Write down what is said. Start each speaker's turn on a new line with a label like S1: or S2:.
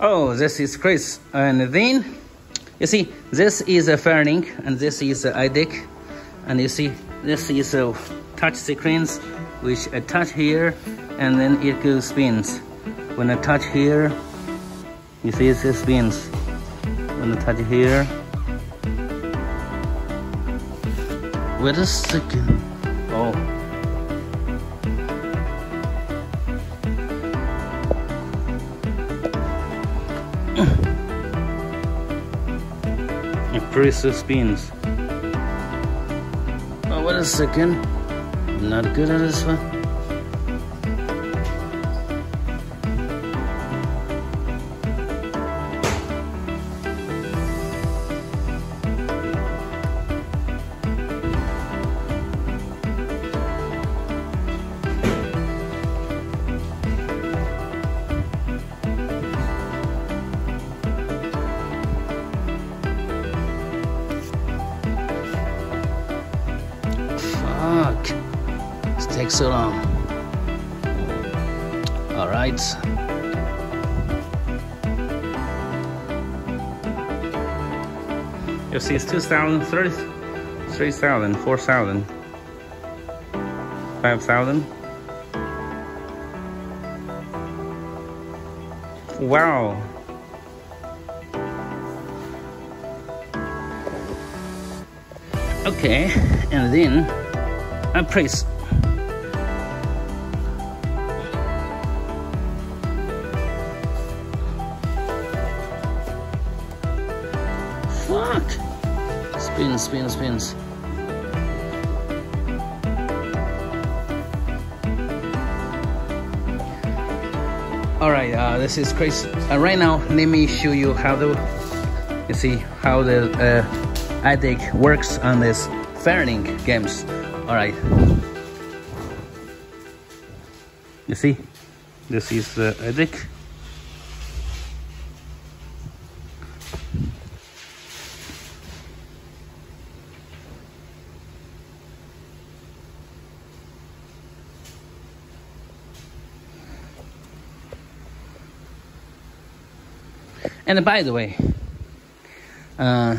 S1: Oh, this is Chris. And then, you see, this is a Fire Link, and this is a Ideck. And you see, this is a touch screens, which attach here, and then it goes spins. When I touch here, you see it spins. When I touch here, wait a second. Oh. Press spins. Oh, wait a second. I'm not good at this one. Takes so long. Alright. You see, it's 2,000, 30, 3,000, 4,000, 5,000. Wow. Okay, and then I press. Fuck! Spins, spins, spins. All right, uh, this is Chris. Uh, right now, let me show you how the you see how the uh, Ideck works on this Fire Link games. All right. You see, this is the Ideck. And by the way, uh,